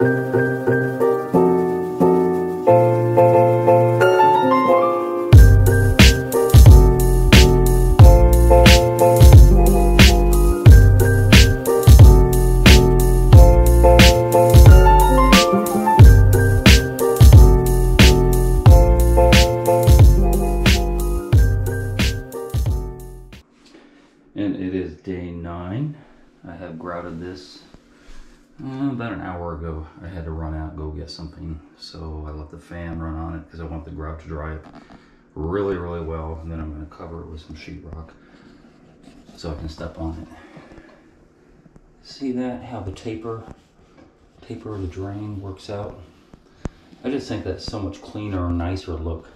And I let the fan run on it because I want the grout to dry up really, really well. And then I'm going to cover it with some sheetrock so I can step on it. See that? How the taper, taper of the drain works out. I just think that's so much cleaner and nicer look.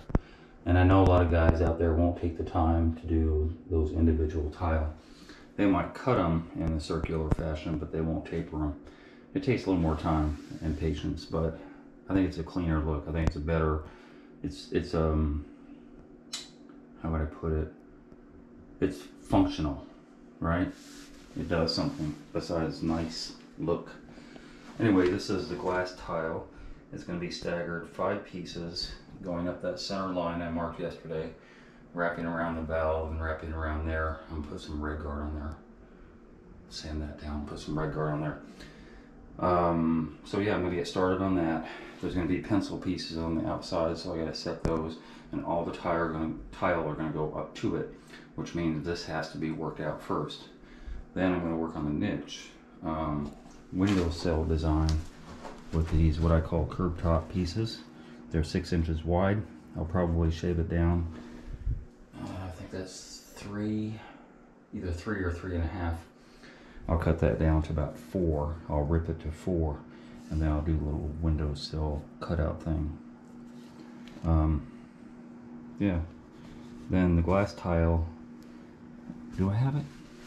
And I know a lot of guys out there won't take the time to do those individual tile. They might cut them in a circular fashion, but they won't taper them. It takes a little more time and patience, but I think it's a cleaner look. I think it's a better, it's, it's, um, how would I put it? It's functional, right? It does something besides nice look. Anyway, this is the glass tile. It's going to be staggered five pieces going up that center line I marked yesterday, wrapping around the valve and wrapping around there. I'm put some RedGard on there. Sand that down, put some RedGard on there. Um, so yeah, I'm gonna get started on that. There's gonna be pencil pieces on the outside, so I gotta set those, and all the tile are gonna, tile are gonna go up to it, which means this has to be worked out first. Then I'm gonna work on the niche. Um, windowsill design with these, what I call curb top pieces. They're six inches wide. I'll probably shave it down. Uh, I think that's three, either three or three and a half. I'll cut that down to about four. I'll rip it to four, and then I'll do a little windowsill cutout thing. Um, yeah. Then the glass tile. Do I have it?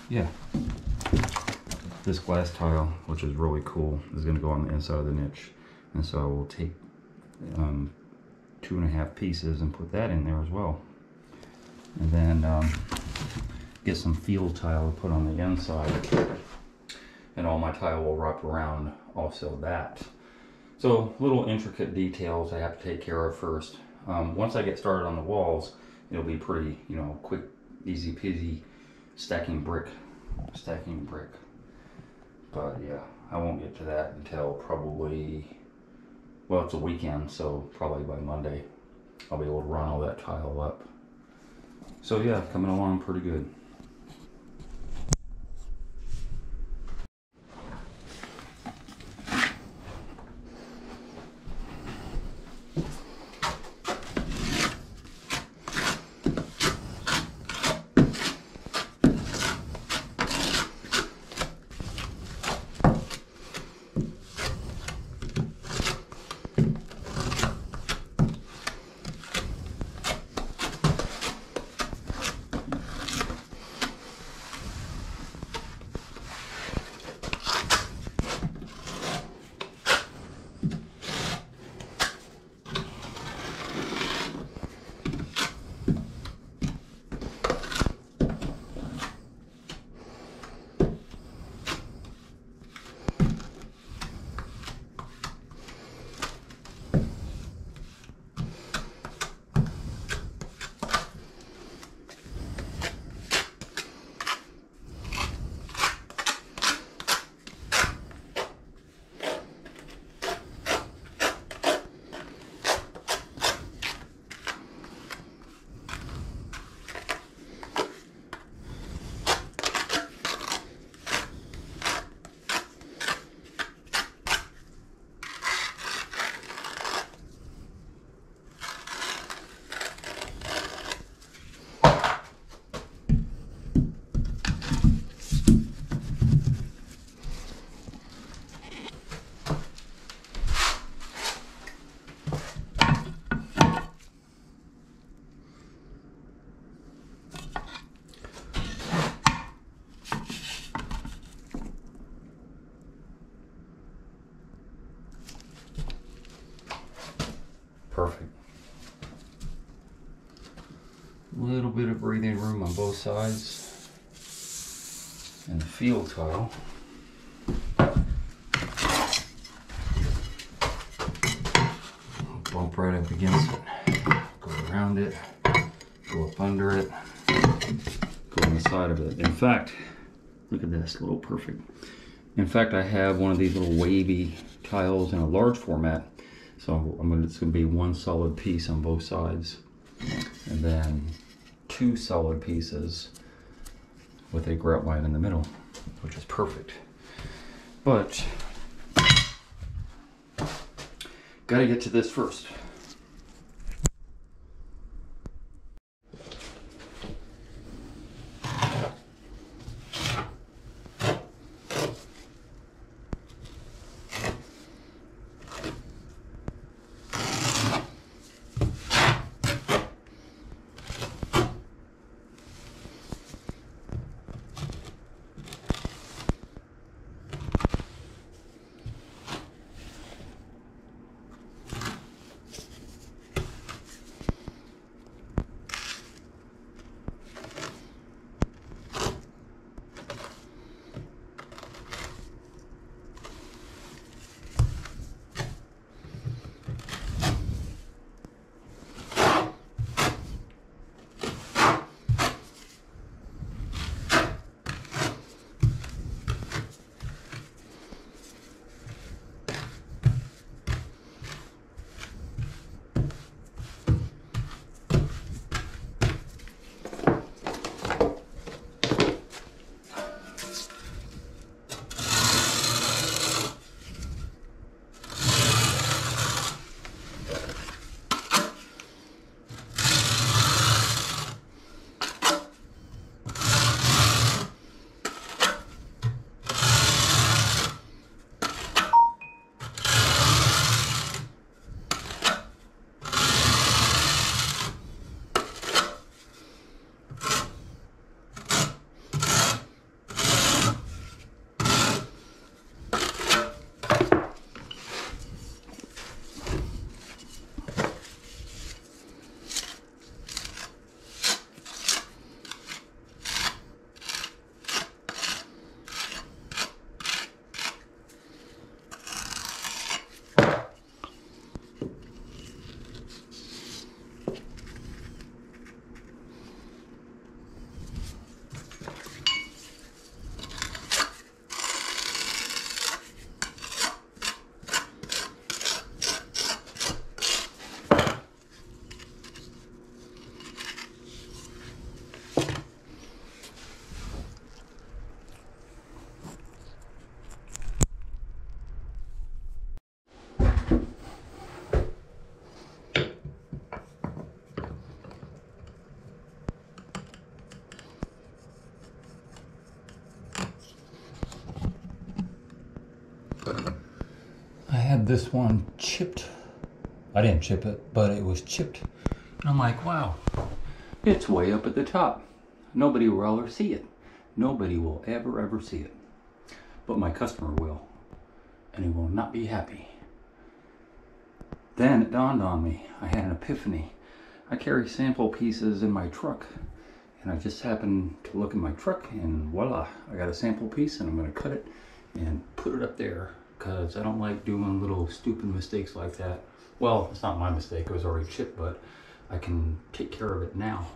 Yeah. This glass tile, which is really cool, is going to go on the inside of the niche. And so I will take um, two and a half pieces and put that in there as well. And then um, get some field tile to put on the inside. And all my tile will wrap around also that. So little intricate details I have to take care of first. Um, once I get started on the walls, it'll be pretty, you know, quick, easy peasy stacking brick, stacking brick. But yeah, I won't get to that until probably well, it's a weekend, so probably by Monday I'll be able to run all that tile up. So yeah, coming along pretty good. Room on both sides. And the field tile. Bump right up against it, go around it, go up under it, go on the side of it. In fact, look at this, little perfect. In fact, I have one of these little wavy tiles in a large format. So I'm gonna, it's gonna be one solid piece on both sides. And then two solid pieces with a grout line in the middle, which is perfect. But gotta get to this first. This one chipped. I didn't chip it, but it was chipped. And I'm like, wow, it's way up at the top. Nobody will ever see it. Nobody will ever, ever see it. But my customer will. And he will not be happy. Then it dawned on me. I had an epiphany. I carry sample pieces in my truck. And I just happened to look in my truck and voila, I got a sample piece and I'm going to cut it and put it up there because I don't like doing little stupid mistakes like that. Well, it's not my mistake, it was already chipped, but I can take care of it now.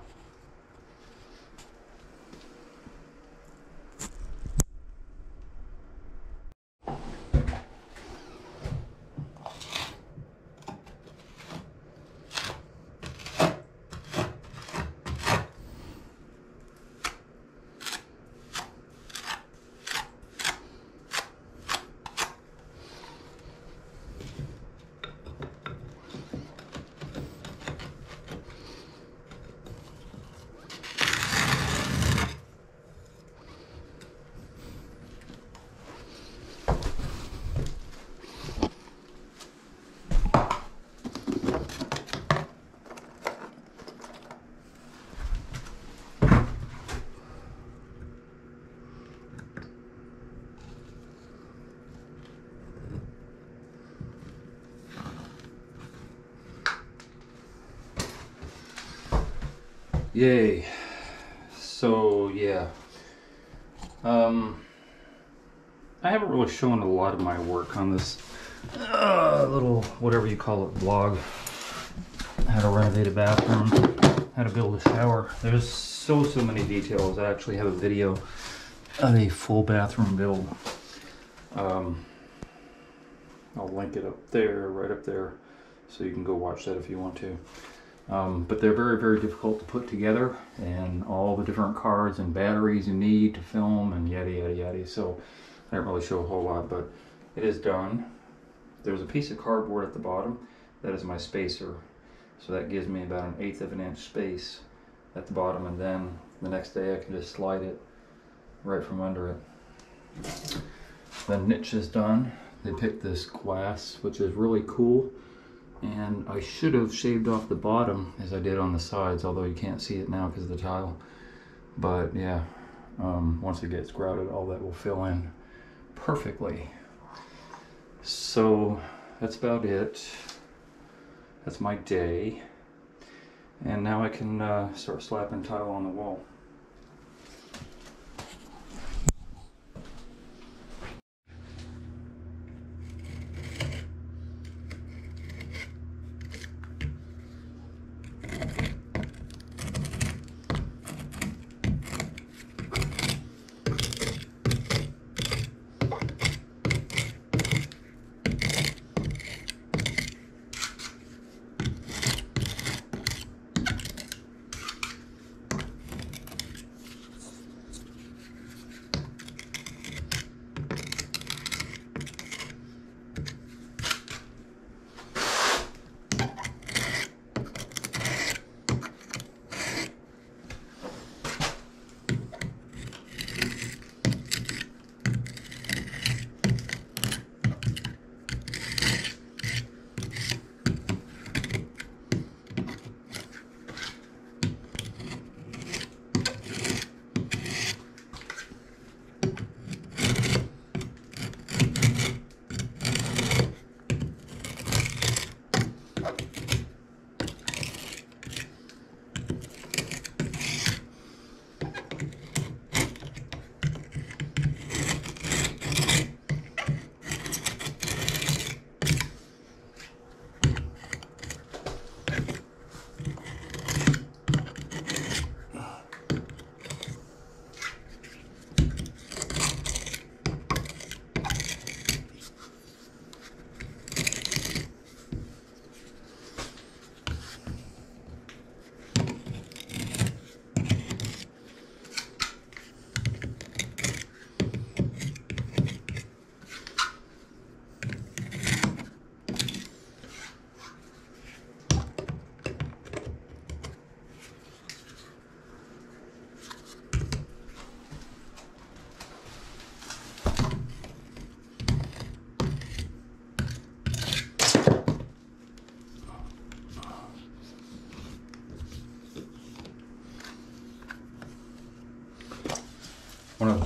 Yay. So, yeah. Um, I haven't really shown a lot of my work on this uh, little, whatever you call it, blog. how to renovate a bathroom, how to build a shower. There's so, so many details. I actually have a video of a full bathroom build. Um, I'll link it up there, right up there, so you can go watch that if you want to. Um, but they're very, very difficult to put together, and all the different cards and batteries you need to film, and yada yada yada. So I don't really show a whole lot, but it is done. There's a piece of cardboard at the bottom. That is my spacer. So that gives me about an eighth of an inch space at the bottom, and then the next day I can just slide it right from under it. The niche is done. They picked this glass, which is really cool. And I should have shaved off the bottom as I did on the sides, although you can't see it now because of the tile. But yeah, um, once it gets grouted, all that will fill in perfectly. So that's about it. That's my day. And now I can uh, start slapping tile on the wall.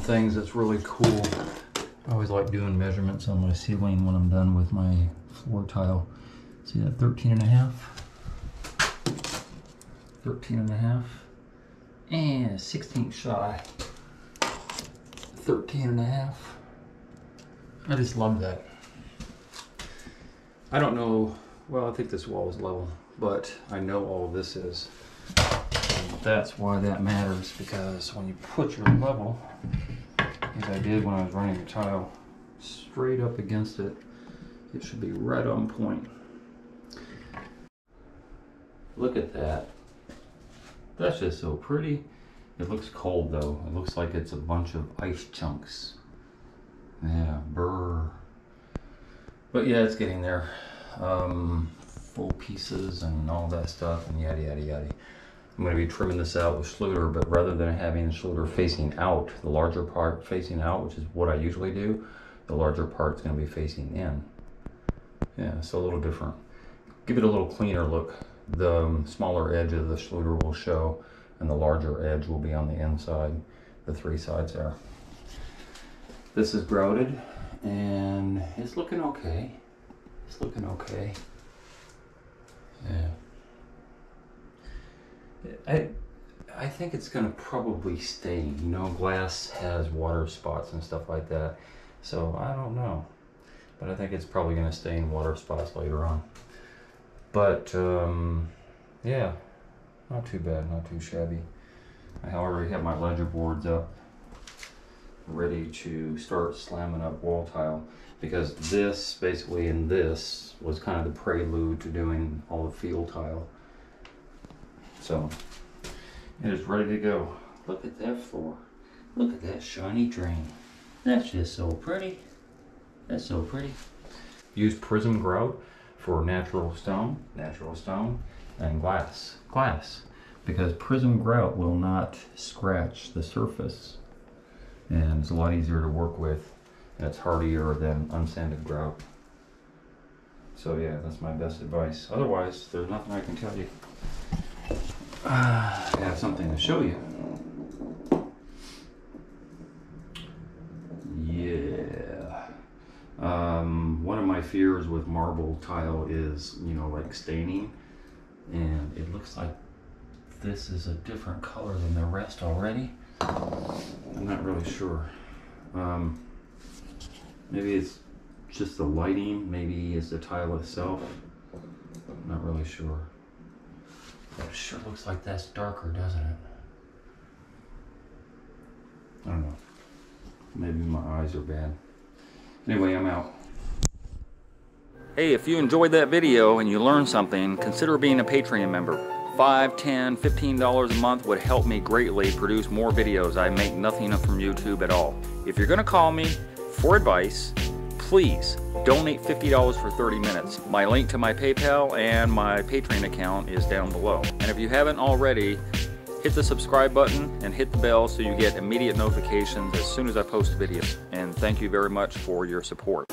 Things that's really cool, I always like doing measurements on my ceiling when I'm done with my floor tile. See that 13 and a half? 13 and a half. And 16 shy. 13 and a half. I just love that. I don't know, well I think this wall is level, but I know all this is. That's why that matters because when you put your level, as I did when I was running the tile, straight up against it, it should be right on point. Look at that. That's just so pretty. It looks cold though. It looks like it's a bunch of ice chunks. Yeah, brr. But yeah, it's getting there. Um, full pieces and all that stuff and yada yada yada. I'm going to be trimming this out with Schluter, but rather than having the Schluter facing out, the larger part facing out, which is what I usually do, the larger part's going to be facing in. Yeah, so a little different. Give it a little cleaner look. The um, smaller edge of the Schluter will show, and the larger edge will be on the inside, the three sides there. This is grouted, and it's looking okay. It's looking okay. Yeah. I I think it's gonna probably stain. You know, glass has water spots and stuff like that. So I don't know, but I think it's probably gonna stain water spots later on. But um, yeah, not too bad, not too shabby. I already have my ledger boards up, ready to start slamming up wall tile because this, basically in this, was kind of the prelude to doing all the field tile. So, it is ready to go. Look at that floor. Look at that shiny drain. That's just so pretty. That's so pretty. Use prism grout for natural stone, natural stone, and glass. Glass. Because prism grout will not scratch the surface. And it's a lot easier to work with. And it's hardier than unsanded grout. So yeah, that's my best advice. Otherwise, there's nothing I can tell you. I have something to show you. Yeah. Um, one of my fears with marble tile is, you know, like staining. And it looks like this is a different color than the rest already. I'm not really sure. Um, maybe it's just the lighting, maybe it's the tile itself. I'm not really sure. But it sure looks like that's darker, doesn't it? I don't know. Maybe my eyes are bad. Anyway, I'm out. Hey, if you enjoyed that video and you learned something, consider being a Patreon member. 5 10 $15 a month would help me greatly produce more videos. I make nothing from YouTube at all. If you're going to call me for advice, please donate $50 for 30 minutes. My link to my PayPal and my Patreon account is down below. And if you haven't already, hit the subscribe button and hit the bell so you get immediate notifications as soon as I post videos. And thank you very much for your support.